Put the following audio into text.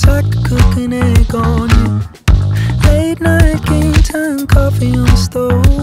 It's like a cooking egg on you. Late night game time coffee on the stove.